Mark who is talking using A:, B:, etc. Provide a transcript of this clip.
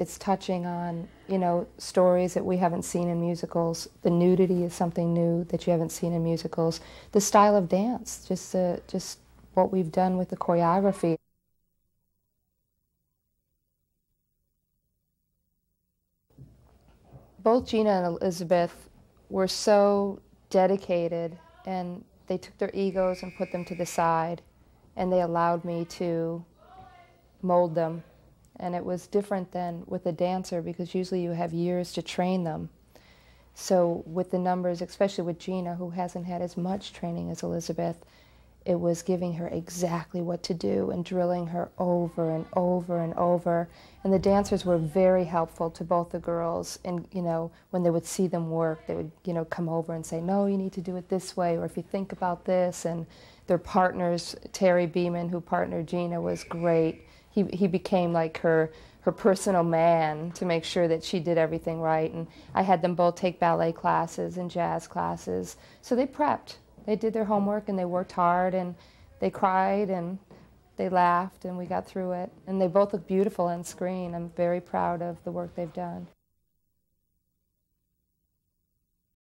A: it's touching on, you know, stories that we haven't seen in musicals. The nudity is something new that you haven't seen in musicals. The style of dance, just, just what we've done with the choreography. Both Gina and Elizabeth were so dedicated and they took their egos and put them to the side and they allowed me to mold them and it was different than with a dancer because usually you have years to train them. So with the numbers, especially with Gina, who hasn't had as much training as Elizabeth, it was giving her exactly what to do and drilling her over and over and over. And the dancers were very helpful to both the girls. And, you know, when they would see them work, they would, you know, come over and say, no, you need to do it this way, or if you think about this. And their partners, Terry Beeman, who partnered Gina, was great he, he became like her her personal man to make sure that she did everything right. And I had them both take ballet classes and jazz classes. So they prepped. They did their homework and they worked hard and they cried and they laughed and we got through it. And they both look beautiful on screen. I'm very proud of the work they've done.